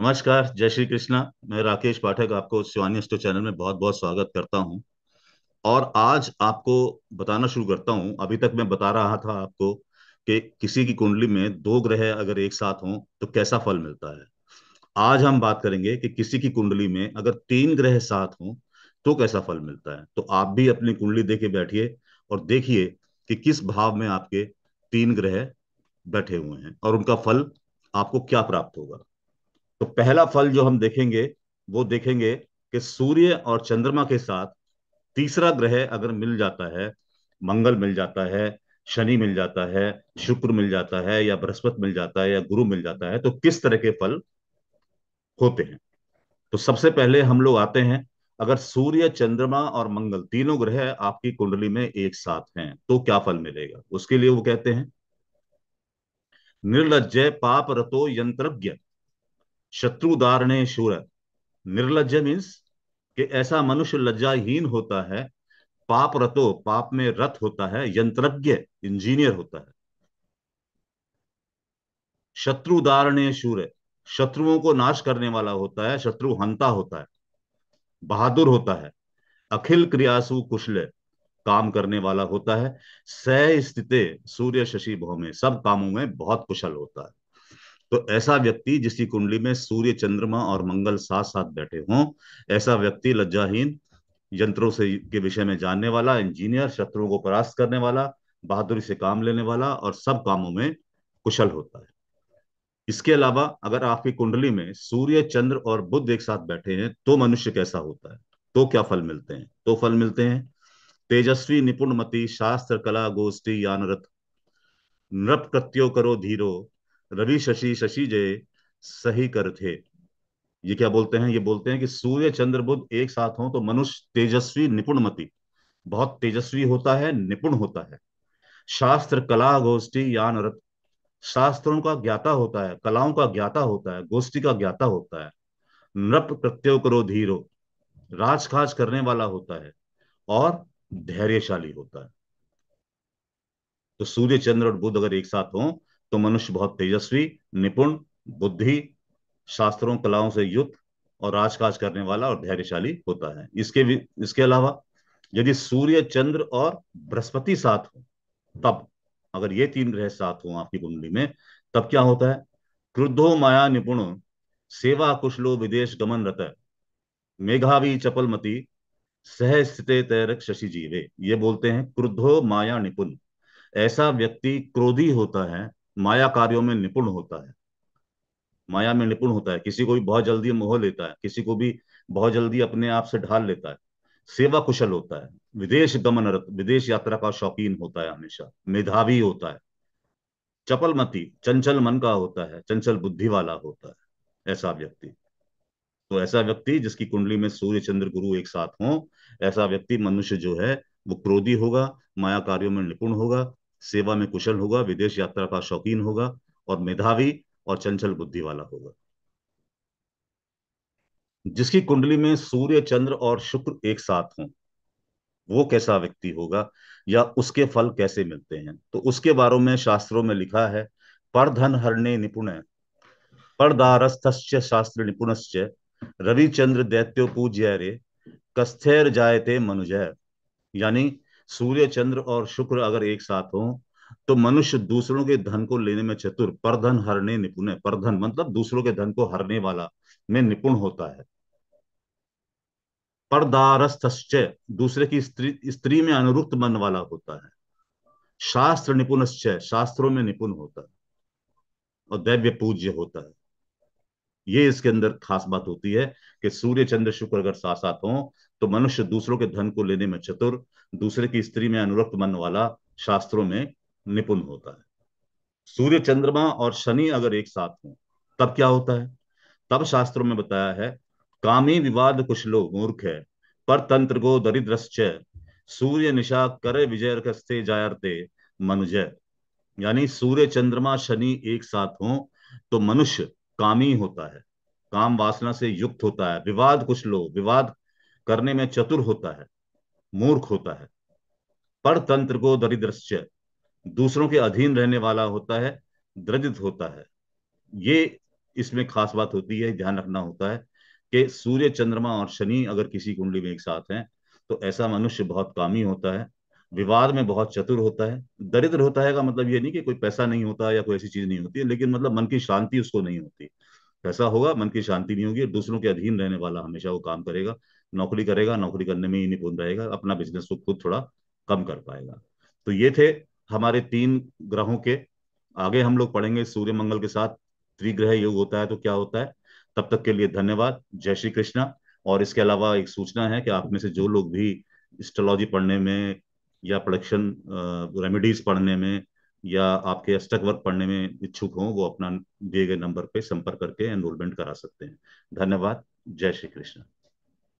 नमस्कार, जय श्री कृष्णा। मैं राकेश पाठक आपको शिवानी अस्टो चैनल में बहुत बहुत स्वागत करता हूँ। और आज आपको बताना शुरू करता हूँ। अभी तक मैं बता रहा था आपको कि किसी की कुंडली में दो ग्रह अगर एक साथ हों तो कैसा फल मिलता है? आज हम बात करेंगे कि किसी की कुंडली में अगर तीन ग्रह साथ हों तो कैसा फल मिलता है? तो आप भी अपनी कुंडली देके बैठिए और देखिए कि किस भाव में आपके तीन ग्रह बैठे हुए हैं और उनका फल आपको क्या प्राप्त होगा। तो पहला फल जो हम देखेंगे, वो देखेंगे कि सूर्य और चंद्रमा के साथ तीसरा ग्रह अगर मिल जाता है, मंगल मिल जाता है, शनि मिल जाता है, शुक्र मिल जाता है, या बृहस्पति मिल जाता है, या गुरु मिल जाता है तो किस तरह के फल होते हैं? तो सबसे पहले हम लोग आते हैं, अगर सूर्य, चंद्रमा और मंगल तीनों ग्रह आपकी कुंडली में एक साथ हैं तो क्या फल मिलेगा? उसके लिए वो कहते हैं निर्लज पाप रतो यंत्रज्ञ। शत्रुदारणे शूर। निर्लज मीन्स कि ऐसा मनुष्य लज्जाहीन होता है, पाप रतो, पाप में रथ होता है, यंत्रज्ञ इंजीनियर होता है। शत्रुदारणे शूर। शत्रुओं को नाश करने वाला होता है शत्रु हंता होता है, बहादुर होता है, अखिल क्रियासु कुशल काम करने वाला होता है, सह स्थित सूर्य शशि भौमे सब कामों में बहुत कुशल होता है। तो ऐसा व्यक्ति जिसकी कुंडली में सूर्य, चंद्रमा और मंगल साथ साथ बैठे हों, ऐसा व्यक्ति लज्जाहीन यंत्रों से के विषय में जानने वाला, इंजीनियर, शत्रुओं को परास्त करने वाला, बहादुरी से काम लेने वाला और सब कामों में कुशल होता है। इसके अलावा अगर आपकी कुंडली में सूर्य, चंद्र और बुद्ध एक साथ बैठे हैं तो मनुष्य कैसा होता है? तो क्या फल मिलते हैं? तो फल मिलते हैं। तेजस्वी, निपुणमति, शास्त्र, कला, गोष्ठी, यानरथ। नृप कृत्यो करो धीरो। रवि शशि शशि जय सही कर थे। ये क्या बोलते हैं? ये बोलते हैं कि सूर्य, चंद्र बुद्ध एक साथ हो तो मनुष्य तेजस्वी निपुणमति बहुत तेजस्वी होता है, निपुण होता है। शास्त्र, कला, गोष्ठी, यान रथ शास्त्रों का ज्ञाता होता है, कलाओं का ज्ञाता होता है, गोष्ठी का ज्ञाता होता है। नृप प्रत्यो करो धीरो। राजकाज करने वाला होता है और धैर्यशाली होता है। तो सूर्य, चंद्र और बुद्ध अगर एक साथ हों तो मनुष्य बहुत तेजस्वी, निपुण, बुद्धि, शास्त्रों, कलाओं से युक्त और राजकाज करने वाला और धैर्यशाली होता है। इसके भी, इसके अलावा यदि सूर्य, चंद्र और बृहस्पति साथ हो, तब अगर ये तीन ग्रह साथ हो आपकी कुंडली में, तब क्या होता है? क्रुद्धो माया निपुण, सेवा कुशलो विदेश गमन रत, मेघावी चपलमती सह स्थित तैरक शशि जीवे। ये बोलते हैं क्रुद्धो माया निपुण। ऐसा व्यक्ति क्रोधी होता है माया कार्यों में निपुण होता है। माया में निपुण होता है। किसी को भी बहुत जल्दी मोह लेता है। किसी को भी बहुत जल्दी अपने आप से ढाल लेता है। सेवा कुशल होता है। विदेश गमन रत, विदेश यात्रा का शौकीन होता है हमेशा। मेधावी होता है। चपलमती चंचल मन का होता है। चंचल बुद्धि वाला होता है। ऐसा व्यक्ति। तो ऐसा व्यक्ति जिसकी कुंडली में सूर्य, चंद्र, गुरु एक साथ हो, ऐसा व्यक्ति मनुष्य जो है, वो क्रोधी होगा, माया कार्यों में निपुण होगा सेवा में कुशल होगा, विदेश यात्रा का शौकीन होगा और मेधावी और चंचल बुद्धि वाला होगा। जिसकी कुंडली में सूर्य, चंद्र और शुक्र एक साथ हों, वो कैसा व्यक्ति होगा या उसके फल कैसे मिलते हैं? तो उसके बारे में शास्त्रों में लिखा है, परधन हरणे निपुण परदारस्थ शास्त्र निपुणश्च। रविचंद्र दैत्यो पूज्य रे कस्थैर जायते मनुजय यानी सूर्य, चंद्र और शुक्र अगर एक साथ हो तो मनुष्य दूसरों के धन को लेने में चतुर, परधन हरने निपुण है। परधन मतलब दूसरों के धन को हरने वाला में निपुण होता है। परदारस्थ दूसरे की स्त्री स्त्री में अनुरुक्त मन वाला होता है। शास्त्र निपुण शास्त्रों में निपुण होता है और दैव्य पूज्य होता है। ये इसके अंदर खास बात होती है कि सूर्य, चंद्र, शुक्र अगर साथ साथ हो तो मनुष्य दूसरों के धन को लेने में चतुर, दूसरे की स्त्री में अनुरक्त मन वाला शास्त्रों में निपुण होता है। सूर्य, चंद्रमा और शनि अगर एक साथ हो, तब क्या होता है? तब शास्त्रों में बताया है, कामी विवाद कुशलो मूर्ख है, पर तंत्र गो दरिद्रश्च, सूर्य निशा करे विजय कस्ते जायरते मनुजय। यानी सूर्य, चंद्रमा, शनि एक साथ हो तो मनुष्य कामी होता है। काम वासना से युक्त होता है। विवाद कुछ लोग, विवाद करने में चतुर होता है, मूर्ख होता है। पर तंत्र को दरिद्रश्य दूसरों के अधीन रहने वाला होता है द्रजित होता है। ये इसमें खास बात होती है, ध्यान रखना होता है कि सूर्य, चंद्रमा और शनि अगर किसी कुंडली में एक साथ हैं तो ऐसा मनुष्य बहुत कामी होता है। विवाद में बहुत चतुर होता है। दरिद्र होता है का मतलब ये नहीं कि कोई पैसा नहीं होता या कोई ऐसी चीज़ नहीं होती है लेकिन मतलब मन की शांति उसको नहीं होती। पैसा होगा, मन की शांति नहीं होगी, दूसरों के अधीन रहने वाला हमेशा वो काम करेगा, नौकरी करेगा, नौकरी करने में ही निपुण रहेगा, अपना बिज़नेस को खुद थोड़ा कम कर पाएगा। तो ये थे हमारे तीन ग्रहों के। आगे हम लोग पढ़ेंगे सूर्य मंगल के साथ, त्रिग्रह योग होता है तो क्या होता है? तब तक के लिए धन्यवाद, जय श्री कृष्णा। और इसके अलावा एक सूचना है कि आप में से जो लोग भी एस्ट्रोलॉजी पढ़ने में या प्रोडक्शन रेमेडीज पढ़ने में या आपके स्टक वर्क पढ़ने में इच्छुक हों, वो अपना दिए गए नंबर पे संपर्क करके एनरोलमेंट करा सकते हैं। धन्यवाद। जय श्री कृष्ण।